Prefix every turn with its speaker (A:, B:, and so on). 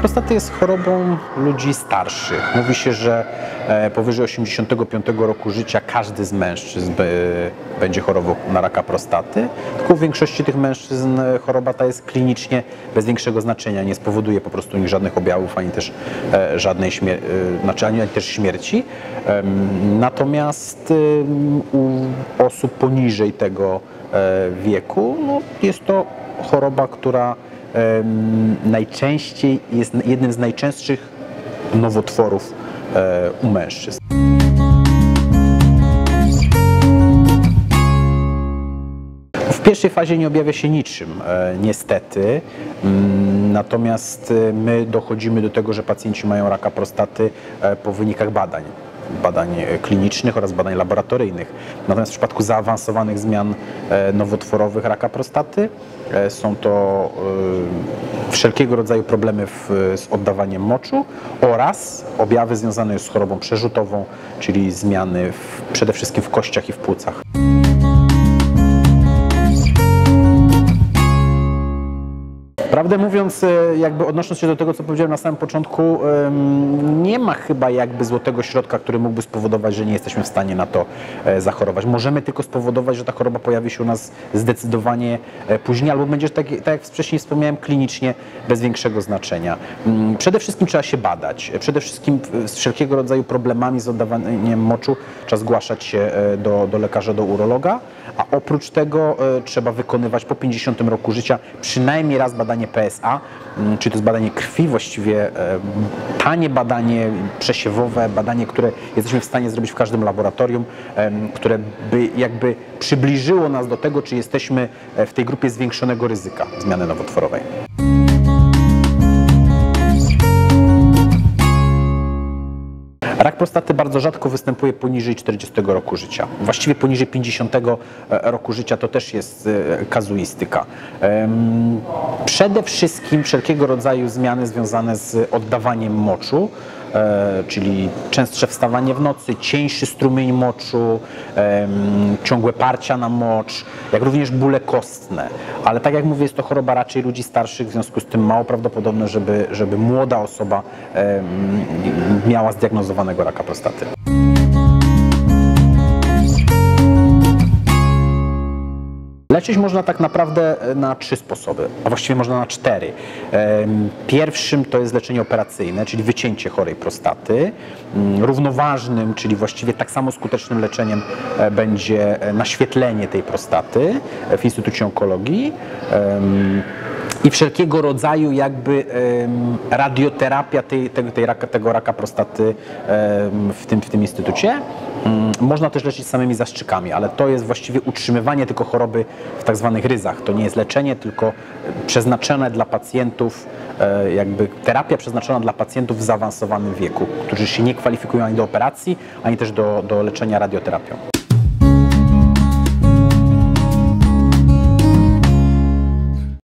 A: prostaty jest chorobą ludzi starszych. Mówi się, że e, powyżej 85 roku życia każdy z mężczyzn będzie chorował na raka prostaty. Tylko w większości tych mężczyzn e, choroba ta jest klinicznie bez większego znaczenia. Nie spowoduje po prostu nich żadnych objawów, ani też e, żadnej śmier- znaczy, ani też śmierci. Natomiast u osób poniżej tego wieku no, jest to choroba, która najczęściej jest jednym z najczęstszych nowotworów e, u mężczyzn. W pierwszej fazie nie objawia się niczym, e, niestety. Mm, natomiast e, my dochodzimy do tego, że pacjenci mają raka prostaty po wynikach badań badań klinicznych oraz badań laboratoryjnych. Natomiast w przypadku zaawansowanych zmian nowotworowych raka prostaty E, są to e, wszelkiego rodzaju problemy w, z oddawaniem moczu oraz objawy związane z chorobą przerzutową, czyli zmiany w, przede wszystkim w kościach i w płucach. Prawdę mówiąc, e, jakby odnosząc się do tego, co powiedziałem na samym początku, nie ma chyba jakby złotego środka, który mógłby spowodować, że nie jesteśmy w stanie na to e, zachorować. Możemy tylko spowodować, że ta choroba pojawi się u nas zdecydowanie e, później, albo będzie, tak, tak jak wcześniej wspomniałem, klinicznie bez większego znaczenia. Mm, przede wszystkim trzeba się badać. Przede wszystkim z wszelkiego rodzaju problemami z oddawaniem moczu trzeba zgłaszać się do, do lekarza, do urologa, a oprócz tego trzeba wykonywać po 50 roku życia przynajmniej raz badanie badanie PSA, mm, czyli to jest badanie krwi, właściwie e, tanie badanie przesiewowe, badanie, które jesteśmy w stanie zrobić w każdym laboratorium, które by jakby przybliżyło nas do tego, czy jesteśmy e, w tej grupie zwiększonego ryzyka zmiany nowotworowej. Prostaty bardzo rzadko występuje poniżej 40 roku życia. Właściwie poniżej 50 e, roku życia to też jest e, kazuistyka. Przede wszystkim wszelkiego rodzaju zmiany związane z oddawaniem moczu, czyli częstsze wstawanie w nocy, cieńszy strumień moczu, ciągłe parcia na mocz, jak również bóle kostne. Ale tak jak mówię, jest to choroba raczej ludzi starszych, w związku z tym mało prawdopodobne, żeby, żeby młoda osoba miała zdiagnozowanego raka prostaty. Leczyć można tak naprawdę e, na trzy sposoby, a właściwie można na cztery. Pierwszym to jest leczenie operacyjne, czyli wycięcie chorej prostaty. Mm, równoważnym, czyli właściwie tak samo skutecznym leczeniem e, będzie e, naświetlenie tej prostaty w Instytucie Onkologii i wszelkiego rodzaju jakby radioterapia tej, tej, raka, tego raka prostaty w tym, w tym instytucie. Mm, można też leczyć samymi zastrzykami, ale to jest właściwie utrzymywanie tylko choroby w tak zwanych ryzach. To nie jest leczenie, tylko przeznaczone dla pacjentów, e, jakby terapia przeznaczona dla pacjentów w zaawansowanym wieku, którzy się nie kwalifikują ani do operacji, ani też do, do leczenia radioterapią.